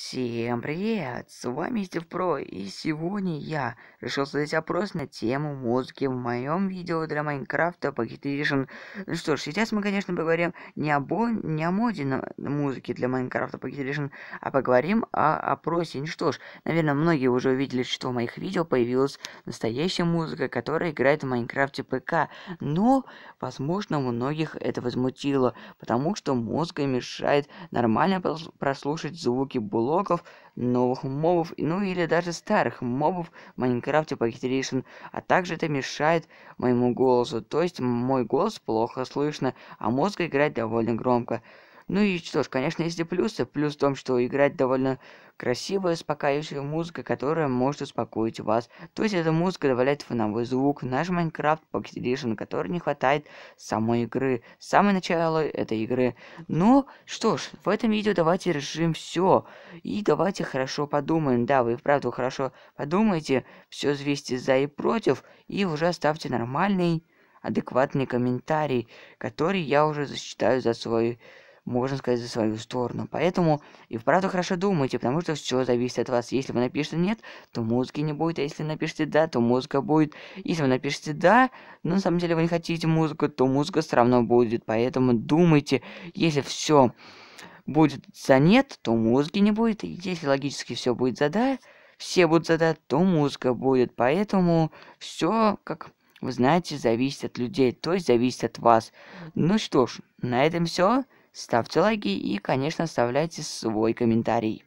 Всем привет! С вами Стив и сегодня я решил задать опрос на тему музыки в моем видео для Майнкрафта Pocket Edition. Ну что ж, сейчас мы, конечно, поговорим не, обо... не о моде на музыке для Майнкрафта Pocket Edition, а поговорим о опросе. Ну что ж, наверное, многие уже увидели, что в моих видео появилась настоящая музыка, которая играет в Майнкрафте ПК. Но, возможно, многих это возмутило, потому что музыка мешает нормально прослушать звуки було блоков, новых мобов, ну или даже старых мобов в Майнкрафте Pocket а также это мешает моему голосу, то есть мой голос плохо слышно, а мозг играет довольно громко. Ну и что ж, конечно, есть и плюсы. Плюс в том, что играть довольно красивая, успокаивающая музыка, которая может успокоить вас. То есть эта музыка добавляет фоновой звук наш Майнкрафт Pocket Edition, который не хватает самой игры, самое начало этой игры. Ну, что ж, в этом видео давайте решим все. И давайте хорошо подумаем. Да, вы вправду хорошо подумайте, все взвесьте за и против, и уже оставьте нормальный, адекватный комментарий, который я уже засчитаю за свой можно сказать, за свою сторону. Поэтому и вправду хорошо думайте, потому что все зависит от вас. Если вы напишете нет, то музыки не будет, а если напишите да, то музыка будет. Если вы напишете да, но на самом деле вы не хотите музыку, то музыка все равно будет. Поэтому думайте, если все будет за нет, то музыки не будет. Если логически все будет за да, все будут за да, то музыка будет. Поэтому все как вы знаете, зависит от людей, то есть зависит от вас. Ну что ж, на этом все. Ставьте лайки и, конечно, оставляйте свой комментарий.